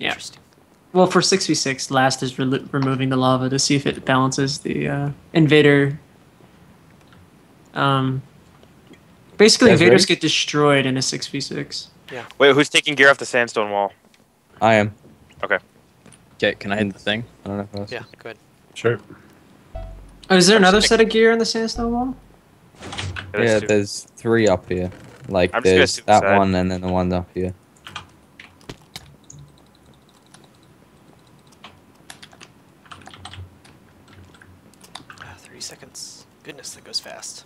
Yeah. Interesting. Well, for six v six, last is re- removing the lava to see if it balances the uh, invader. Um, basically, Guys invaders ready? get destroyed in a six v six. Yeah. Wait, who's taking gear off the sandstone wall? I am. Okay, Okay, can I hit the thing? I don't know if I was Yeah, good. Sure. Oh, is there I'm another set of gear on the sandstone wall? there's Yeah, there's three up here. Like I'm there's that one and then the one up here. Seconds. Goodness, that goes fast.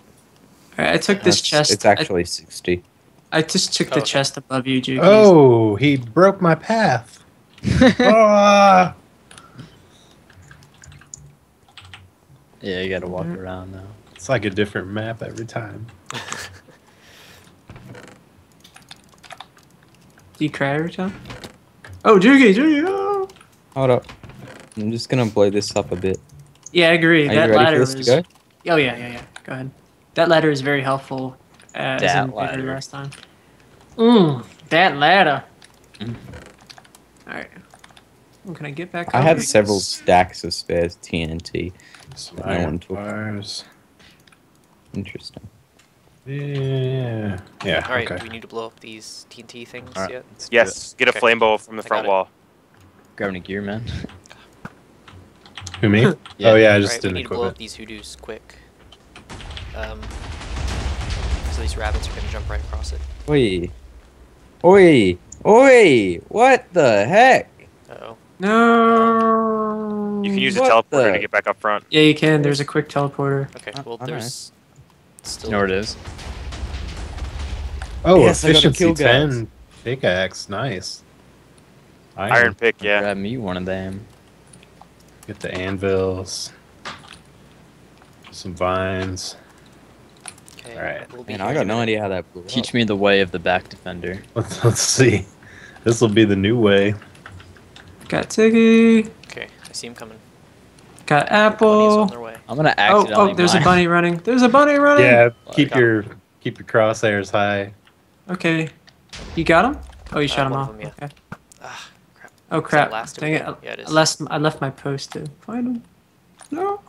All right, I took this That's- chest. It's actually sixty. I, I just took Oh, the okay. chest above you, Juke. Oh, he broke my path. Ah. Yeah, you gotta walk Mhm. around now. It's like a different map every time. Do you cry every time? Oh, Juki, Juki! Oh. Hold up. I'm just gonna blow this up a bit. Yeah, I agree. Are that ladder is. this was. Oh yeah, yeah, yeah. Go ahead. That ladder is very helpful. Uh, as That in Vader ladder. last time. Mmm, that ladder. Mm. All right. Oh, can I get back? I up? have several stacks of spares TNT. Some No one iron took- bars. Interesting. Yeah. Yeah. All right, okay. do we need to blow up these TNT things All right, yet? let's. Yes, get a Okay. flame bow from the I front wall. Grab any gear, man. Who me? Yeah. Oh yeah, I just right, we didn't need to blow equip up these hoodoos quick. Um, so these rabbits are gonna jump right across it. Oi. Oi. Oi. What the heck? Uh oh. No. You can use the What teleporter the- to get back up front. Yeah, you can. There's a quick teleporter. Okay. Uh, Well, alright. there's still. You know where it is? Oh, Yes, I gotta efficiency kill guys. ten pickaxe. Nice. Iron pick, yeah. Grab me one of them. Get the anvils. Some vines. Okay. Alright. we'll Man, I got no idea how that blew Teach up. me the way of the back defender. Let's, let's see. This will be the new way. Got Tiggy. Okay, I see him coming. Got Apple. I'm gonna Oh, accidentally. oh, there's a bunny running. There's a bunny running. Yeah, keep got your keep your crosshairs high. Okay. You got him? Oh, you Uh, shot him one of off. them, yeah. Okay. Crap. Oh crap! last Dang it! again? I, Yeah, it is. I left. I left my post to find. No.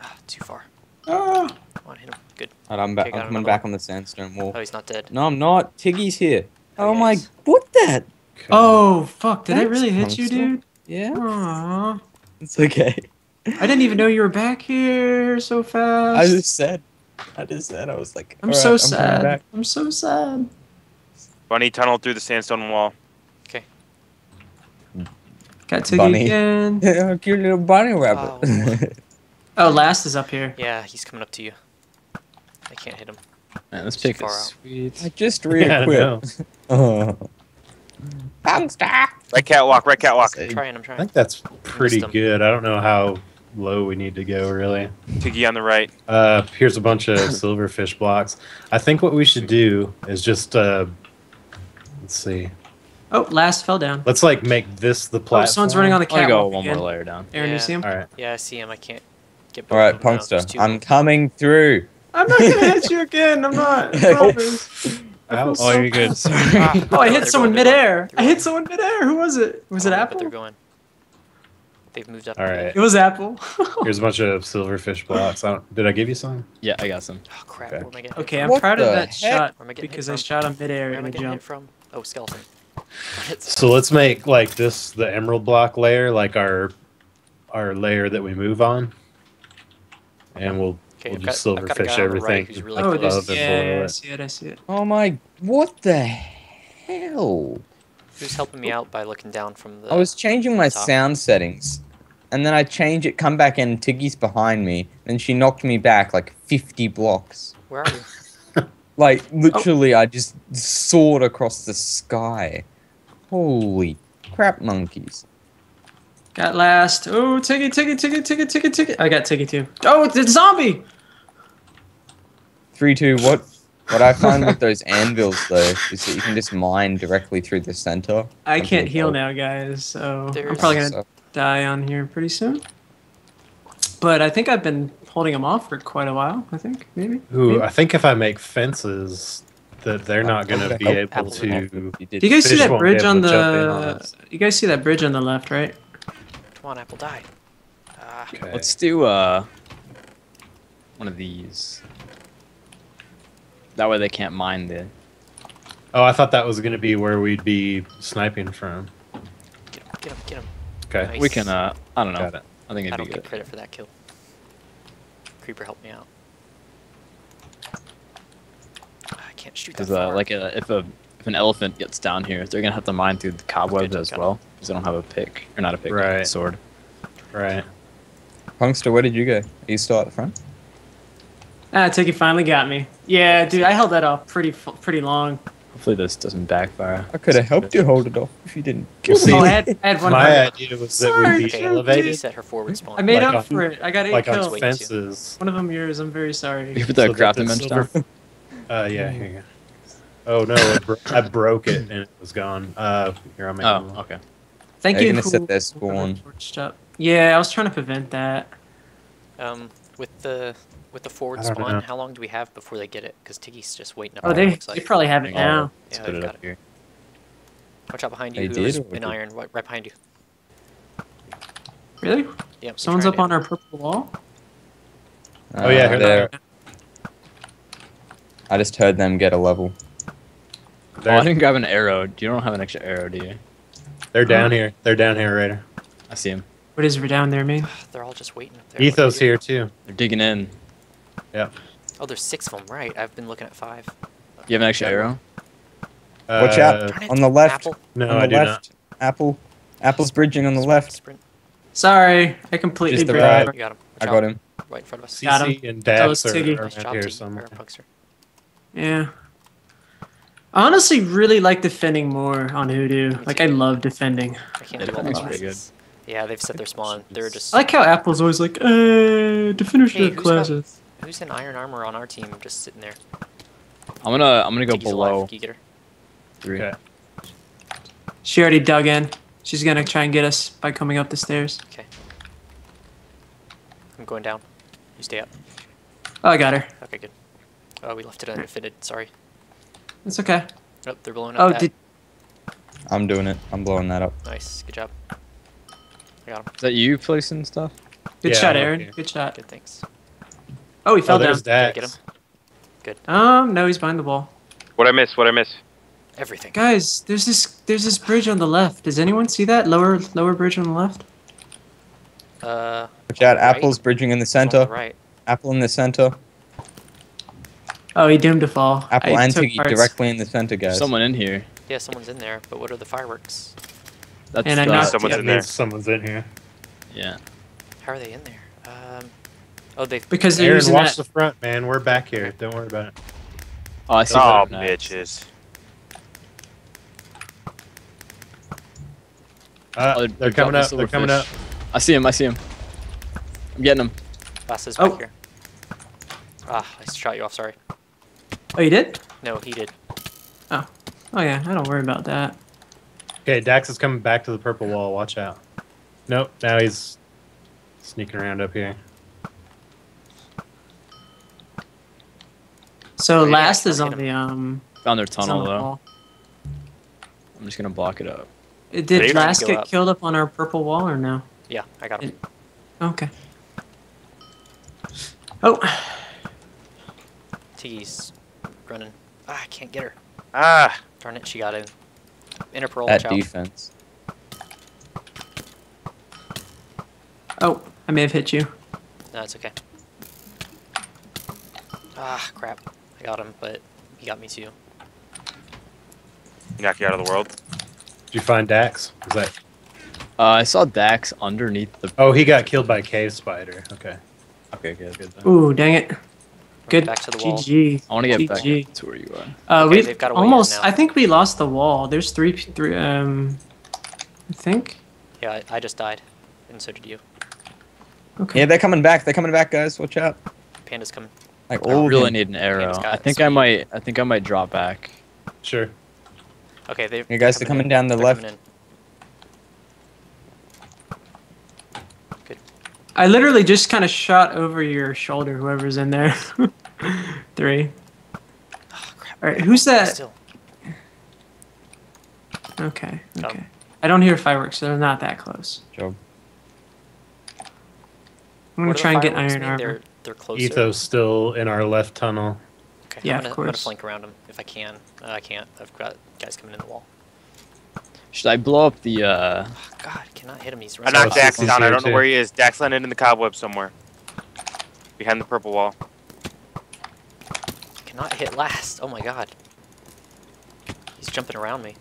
Ah, too far. Ah. Come on, hit him. Good. Alright, I'm, ba- Okay, I'm coming another back on the sandstone wall. Oh, he's not dead. No, I'm not. Tiggy's here. Oh, Oh, yeah, my. he's- What that? Oh fuck! Did I really hit you, dude? Yeah. Aww. It's okay. I didn't even know you were back here so fast. I just said. I just said. I was like. I'm "Alright, so coming sad. back." I'm so sad. Bunny tunneled through the sandstone wall. Okay. Got Tiggy Bunny. again. Yeah, cute little bunny rabbit. Oh, last is up here. Yeah, he's coming up to you. I can't hit him. Man, this Too pick far is out. sweet. I just Yeah, I know. re-equipped. oh. Right catwalk, right catwalk. I'm trying, I'm trying. I think that's pretty Missed good. I don't know how low we need to go really. Tiggy on the right. Uh, here's a bunch of silverfish blocks. I think what we should do is just uh, let's see. Oh, last fell down. Let's like make this the Oh, platform. someone's running on the I'm go one again. more layer down. Aaron, Yeah. you see him? All right. Yeah, I see him. I can't get. All right, Punxtr, I'm of coming through. I'm not gonna hit you again. I'm not. I promise. Ow. Oh, you're good. Ah, Oh, I hit someone going, they're midair. I hit someone midair. Who was it? Was it Oh, but Apple? They're going. They've moved up. All right. It was Apple. Here's a bunch of silverfish blocks. I don't, did I give you some? Yeah, I got some. Oh crap! Okay. Am i getting okay i'm What proud of that heck? shot Where am I getting hit because I shot him midair Where in am I a getting hit from? Oh, skeleton. So let's make like this the emerald block layer, like our our layer that we move on, and we'll Okay, we'll I've just got- I've got a silverfish guy on the right everything. really Oh, close. there's yeah, I see it. I see it. Oh my. What the hell? Who's helping me out by looking down from the? I was changing my top. sound settings. And then I change it, come back in, Tiggy's behind me, and she knocked me back like 50 blocks. Where are you? Like, Oh. literally, I just soared across the sky. Holy crap monkeys. Got last. Oh, ticket, ticket, ticket, ticket, ticket, ticket. I got ticket too. Oh, it's a zombie. Three, two, what? What I find with those anvils, though, is that you can just mine directly through the center. I can't heal oh. now, guys. So I'm probably gonna So- die on here pretty soon. But I think I've been holding them off for quite a while. I think maybe. Ooh, maybe. I think if I make fences, that they're not going to be able to. Do you guys see that bridge on to jump in on the? You guys see that bridge on the left, right? Come on, Apple, die. Ah, Okay. Let's do uh one of these. That way they can't mine the. Oh, I thought that was going to be where we'd be sniping from. get him, get him, get him. Okay. Nice. We can uh I don't know. Got it. I think I it'd don't be get good. credit for that kill. Creeper helped me out. I can't shoot that Because uh, like uh, if a if an elephant gets down here, they're gonna have to mine through the cobwebs Good, as got it. well. Because they don't have a pick or not a pick, Right. a sword. Right. Punxtr, where did you go? Are you still at the front? Ah, Tiggy finally got me. Yeah, dude, I held that off pretty pretty long. Hopefully this doesn't backfire. I could have helped you hold it off if you didn't. kill see, Oh, me. I had, I had one. My hundred. idea was that we'd be okay, elevated, set her forward spawn. I made Like up on- for it. I got eight like kills. Wait, two. fences. One of them yours. I'm very sorry. You put that so that the crafting bench silver- down. Uh, yeah, here you go. Oh no, I, bro- I broke it and it was gone. Uh, here I'll make Oh, one. okay. Thank They're you. gonna set who- their spawn. Yeah, I was trying to prevent that. Um, with the with the forward spawn, know. how long do we have before they get it? Because Tiggy's just waiting up Oh, there. they looks they probably have it now. Let's Yeah, they've it got up here. Watch out behind you. They Whoever's did, in did- iron, right, right behind you. Really? Yep. Someone's up to- on our purple wall. Oh, yeah, Uh, here they there. are. I just heard them get a level. Oh, They're, I didn't grab an arrow. Do you don't have an extra arrow, do you? they're down here. They're down here, Raider. I see him. What is down there mean? They're all just waiting up there. What do we Etho's here too. They're digging in. Oh, there's six of them. Right. I've been looking at five. You have an extra Yeah. arrow? Watch Uh, out. On the left. Apple. No, on I the do not. Apple. Apple's bridging on the left. Sprint. Sorry, I completely Just the right. it. You got him. I got him. Right in front of us. Got him. CC and That was Dax are, are around job, here somewhere. Yeah. I honestly really like defending more on Hoodoo. Like I love defending. I can't Yeah, do all defending's the pretty good. Yeah, they've set their spawn. They're just. I like how Apple's always like, uh, defenders Hey, have who's got- classes. Who's in iron armor on our team? Just sitting there. I'm gonna I'm gonna go below alive. Can you get her? three. Okay. She already dug in. She's gonna try and get us by coming up the stairs. Okay. I'm going down. You stay up. Oh, I got her. Okay, good. Oh, we left it undefended. Sorry. It's okay. Oh, they're blowing up Oh, that. did I'm doing it. I'm blowing that up. Nice. Good job. I got him. Is that you placing stuff? good Yeah, shot, Aaron. Good shot. Good, thanks. Oh, he Oh, fell down. there's Did I Dax. get him? Good. Um, no, he's behind the wall. What I miss? What I miss? Everything. Guys, there's this there's this bridge on the left. Does anyone see that lower lower bridge on the left? Uh, Watch out. Right. Apple's bridging in the it's the center. right. Apple in the center. Oh, he doomed to fall. Apple I and Tiggy parts. directly in the center, There's guys. someone in here. Yeah, someone's in there. But what are the fireworks? That's And I the, knocked- Someone's yeah. In there. someone's in here. yeah. How are they in there? Um, oh, they. because they're Aaron, using watch that. the front, man. We're back here. Don't worry about it. Oh, I see. Oh, them now. bitches. Uh, Oh, they're, they're coming up. They're coming up. I see him. I see him. I'm getting him. Bass is Oh. back here. Ah, I shot you off. Sorry. Oh, you did? No, he did. Oh. Oh yeah, I don't worry about that. Okay, Dax is coming back to the purple wall. Watch out. Nope. Now he's sneaking around up here. So yeah, last is on the um. Found their tunnel the though. wall. I'm just gonna block it up. It did tried to last get up. killed up on our purple wall or no? Yeah, I got him. Okay. Oh, Tiggy's running. Ah, I can't get her. Ah, Darn it, she got in. Inner pearl, That watch out. defense. oh, I may have hit you. No, it's okay. Ah, crap. I got him, but he got me too. knock you out of the world. Did you find Dax? Is that? Uh, I saw Dax underneath the. Oh, he got killed by a cave spider. Okay. Okay, good, good. then. Ooh, dang it. Good. Back to the wall. GG. I want to get GG. back to where you are. Uh, Okay, we they've got a way in almost. I think we lost the wall. There's three, three. Um, I think. Yeah, I, I just died, and so did you. Okay. Yeah, they're coming back. They're coming back, guys. Watch out. Panda's coming. Like I all really need an arrow. I think I might. I think I might drop back. Sure. Okay, they. You guys, they're coming down the They're left. coming in. I literally just kind of shot over your shoulder. Whoever's in there. three. Oh. All right, who's that? Still. Okay, Come. okay. I don't hear fireworks, so they're not that close. Job. I'm gonna What try and get fireworks iron mean? armor. They're, they're closer. Etho's still in our left tunnel. Okay, Yeah, I'm of gonna, I'm gonna flank around him if I can. Uh, I can't. I've got guys coming in the wall. Should I blow up the? uh Oh, God, cannot hit him. He's running. I knocked Dax down. I don't know too. where he is. Dax landed in the cobweb somewhere. Behind the purple wall. Cannot hit last. Oh my God. He's jumping around me.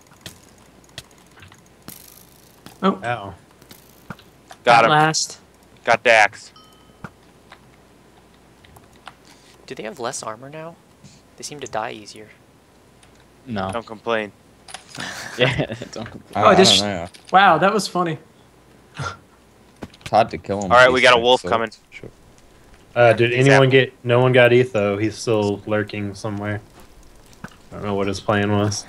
Oh, Ow. Got him. last. Got Dax. Do they have less armor now? They seem to die easier. No. Don't complain. Yeah. don't complain. Oh, I this- don't know. Wow, that was funny. It's hard to kill him. All right, we got a wolf swords. coming. Sure. Uh, did He's anyone at- get? No one got Etho. He's still lurking somewhere. I don't know what his plan was.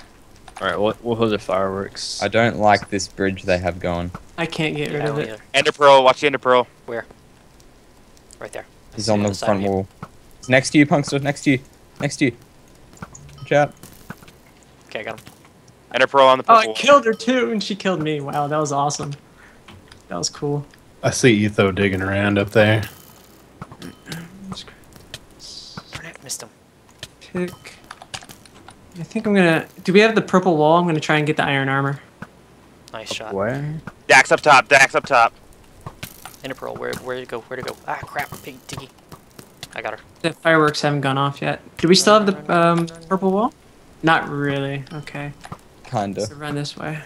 All right. What? What was the fireworks? I don't like this bridge they have going. I can't get rid I of it. either. Ender Pearl. Watch the Ender Pearl. Where? Right there. He's on the other side front of you. wall. He's next to you, Punxtr. Next to you. Next to you. Watch out. Okay, I got him. Ender Pearl on the Oh, purple I killed her too, and she killed me. Wow, that was awesome. That was cool. I see Etho digging around up there. Burnett missed him. Pick. I think I'm gonna. Do we have the purple wall? I'm gonna try and get the iron armor. Nice shot. Where? Dax up top. Dax up top. Ender Pearl, where where to go? Where to go? Ah crap, pig Tiggy. I got her. The fireworks haven't gone off yet. Do we still have the um, purple wall? Not really. Okay. Kinda. So run this way.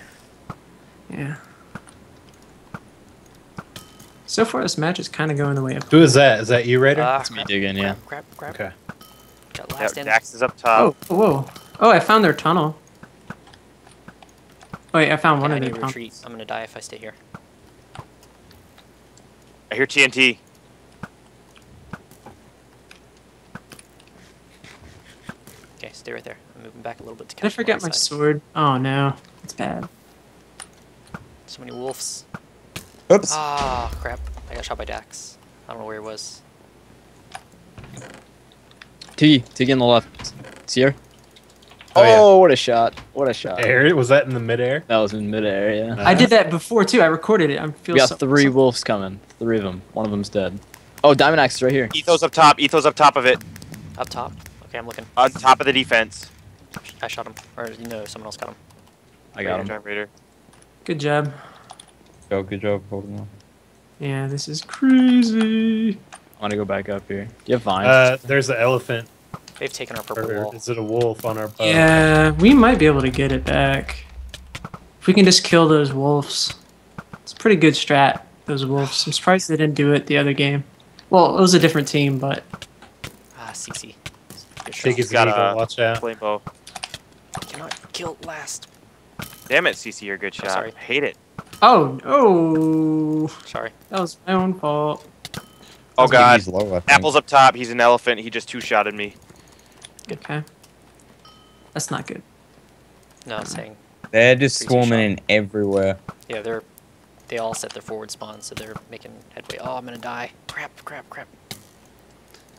Yeah. So far, this match is kind of going the way of. Who is that? Is that you, Raider? Ah, That's me crap, digging, yeah. Crap, crap, okay. Got last in. Dax is up top. Oh, whoa. Oh, I found their tunnel. Wait, I found one I of need their to tunnels. retreat. I'm gonna die if I stay here. I hear TNT. Stay right there. I'm moving back a little bit to Did I catch forget my side. sword? Oh no, it's bad. So many wolves. Oops. Ah, crap. I got shot by Dax. I don't know where he was. Tiggy. Tiggy on the left. See her? Oh, Oh, yeah. what a shot! What a shot! Air? Was that in the midair? That was in midair. Yeah. I did that before too. I recorded it. I feel We got so, three so- wolves coming. Three of them. One of them's dead. Oh, Diamond Axe is right here. Etho's up top. Etho's up top of it. Up top. Okay, I'm looking. On top of the defense. I shot him. Or, you know, someone else got him. I got him. Raider, Raider. Good job. Go, good job holding on. Yeah, this is crazy. I want to go back up here. Do you have vines? Uh, there's an elephant. They've taken our purple Or wall. is it a wolf on our bow? Yeah, we might be able to get it back. If we can just kill those wolves. It's a pretty good strat, those wolves. I'm surprised they didn't do it the other game. Well, it was a different team, but Ah, CC. Good shot. Tiggy's Got got a- Watch out. Flame bow. Cannot kill last. Damn it, CC, you're a good Oh, shot. sorry. Hate it. oh, oh, Sorry. that was my own fault. Oh god. He's low, Apple's up top. He's an elephant. He just two shotted me. Good. Okay, that's not good. No, I'm saying. They're just Crazy swarming in everywhere. Yeah, they're. They all set their forward spawn, so they're making headway. Oh, I'm gonna die. Crap, crap, crap.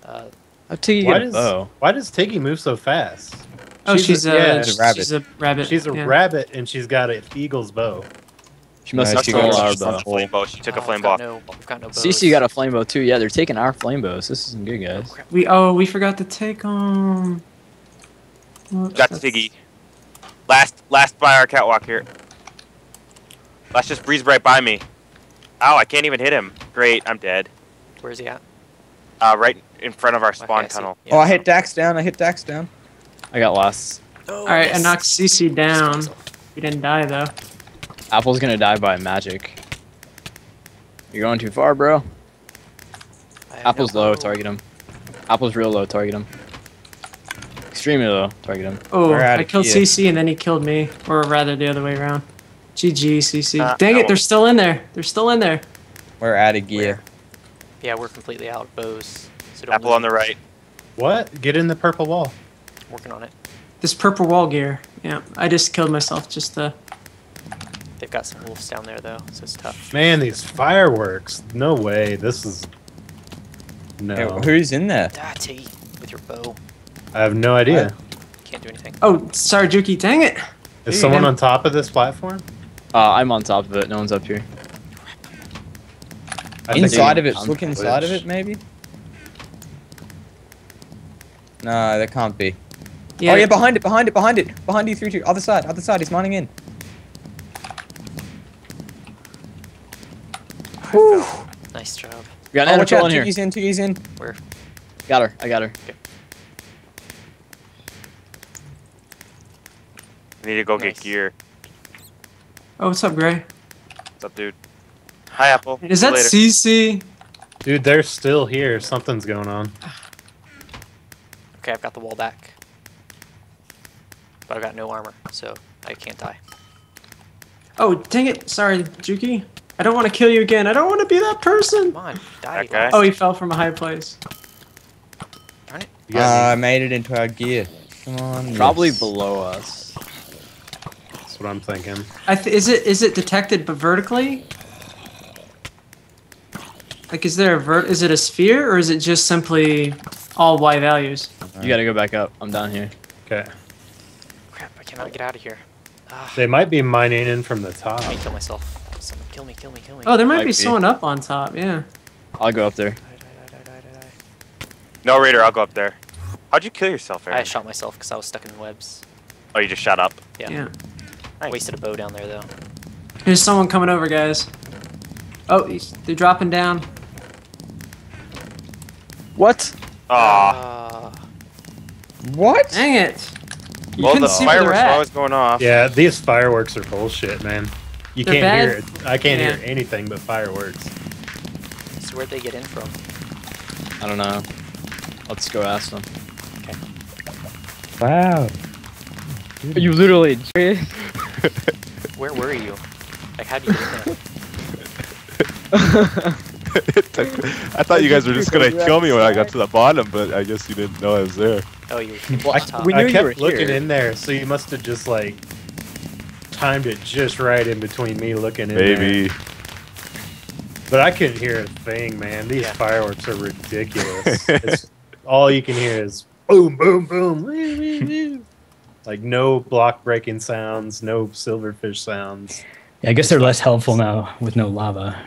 Uh, How Tiggy Why get a does, bow? why does Tiggy move so fast? Oh, She's she's, a- a, yeah, she's a rabbit. She's a rabbit. She's a yeah. rabbit and she's got an eagle's bow. She must No, have she taken got our bow. Flame bow. She took oh, a flame bow. No, got no. CC got a flame bow too. Yeah, they're taking our flame bows. This isn't good, Oh, guys. crap. We oh we forgot to take um. whoops, Got Tiggy. Last, last by our catwalk here. Let's just breeze right by me. Ow, I can't even hit him. Great, I'm dead. Where's he at? Uh, right in front of our spawn I see. tunnel. Yeah, oh, I hit. Dax down. I hit Dax down. I got lost. Oh, All right, I knocked CC down. He didn't die though. Apple's gonna die by magic. You're going too far, bro. Apple's no low. bow. Target him. Apple's real low. Target him. Extremely low. Target him. Oh, I killed here. CC and then he killed me, or rather the other way around. GG CC. Uh, Dang no. it, they're still in there. They're still in there. We're out of gear. Where? Yeah, we're completely out of bows. So Apple move. on the right. What? Get in the purple wall. Working on it. This purple wall gear. Yeah, I just killed myself just to. They've got some wolves down there though, so it's tough. Man, these fireworks. No way. This is. No. Hey, who's in there? Tiggy, with your bow. I have no idea. Can't can't do anything. Oh, sorry, Juki. Dang it. Is Dude, someone I'm- on top of this platform? Uh, I'm on top of it. No one's up here. I inside of it. Look inside of it, maybe. No, there can't be. Yeah. Oh yeah, behind it, behind it, behind it, behind you, through to other side, other side. He's mining in. Nice job. We got Oh, an watch Anna out! in here. Tiggy's in, Tiggy's in. Where? Got her. I got her. I need to go Nice. get gear. Oh, what's up, Gray? What's up, dude? Hi, Apple. Is See that later. CC? Dude, they're still here. Something's going on. Okay, I've got the wall back. But I've got no armor, so I can't die. Oh, dang it. Sorry, Juki. I don't want to kill you again. I don't want to be that person. Come on, die. That guy? Oh, he fell from a high place. Darn it. You Uh, I made it into our gear. Come on. Probably yes. below us. That's what I'm thinking. I th- is it is it detected but vertically? Like, is there a vert? Is it a sphere or is it just simply all y values? You gotta go back up. I'm down here. Okay. Crap, I cannot get out of here. Ah, They might be mining in from the top. let me kill myself. Someone kill me, kill me, kill me. Oh, there might Might be be. someone up on top. Yeah. I'll go up there. Die, die, die. No, Raider, I'll go up there. How'd you kill yourself, Aaron? I shot myself because I was stuck in the webs. Oh, you just shot up. Yeah. Yeah. I wasted a bow down there though. There's someone coming over, guys. Oh, he's, they're dropping down. What? Aw. Ah, What? Dang it! You well, the see fireworks are always going off. Yeah, these fireworks are bullshit, man. You They're can't bad. hear it. I can't Yeah. hear anything but fireworks. so where'd they get in from? I don't know. Let's go ask them. Okay. Wow. You literally. Where were you? Like, how'd you get in there? I thought you guys were just gonna kill me when I got to the bottom, but I guess you didn't know I was there. Oh, you were Well, I- top. we I knew you kept were looking here. in there, so you must have just like timed it just right in between me looking in Maybe. there. But I couldn't hear a thing, man. These Yeah. fireworks are ridiculous. it's, all you can hear is boom, boom, boom. wee, wee, wee. like no block breaking sounds, no silverfish sounds. Yeah, I guess they're less helpful now with no lava.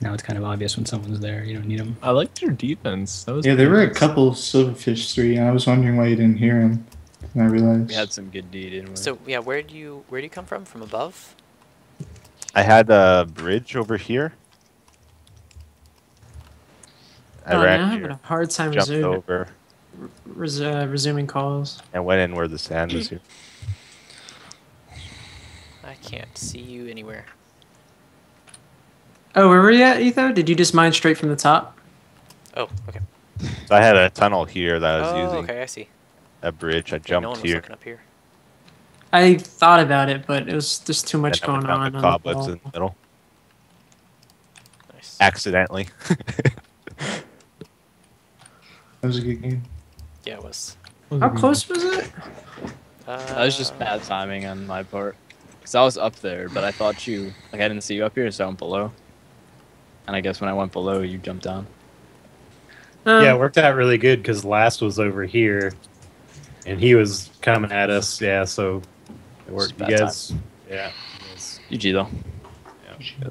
Yeah. Now it's kind of obvious when someone's there. You don't need them. I liked your defense. That was Yeah, there were a couple silverfish three, and I was wondering why you didn't hear them. And I realized. We had some good D, didn't we? So yeah, where do you where do you come from? From above? I had a bridge over here. I oh, ran now I'm having a hard time jumped resuming, over, res- uh, resuming calls. and went in where the sand was here. I can't see you anywhere. Oh, where were you at, Etho? Did you just mine straight from the top? Oh, okay. So I had a tunnel here that I was oh, using. okay, I see. A bridge. I Yeah, jumped no one was here. up here. I thought about it, but it was just too much and I went going on. the on the cobwebs in the middle. Nice. Accidentally. That was a good game. Yeah, it was. How close was it? Uh, that was just bad timing on my part. Cause I was up there, but I thought you like I didn't see you up here, so I went below. And I guess when I went below, you jumped down. Um, yeah, it worked out really good because last was over here, and he was coming at us. Yeah, so it worked. You bad guys, yeah. it was- GG though. yeah.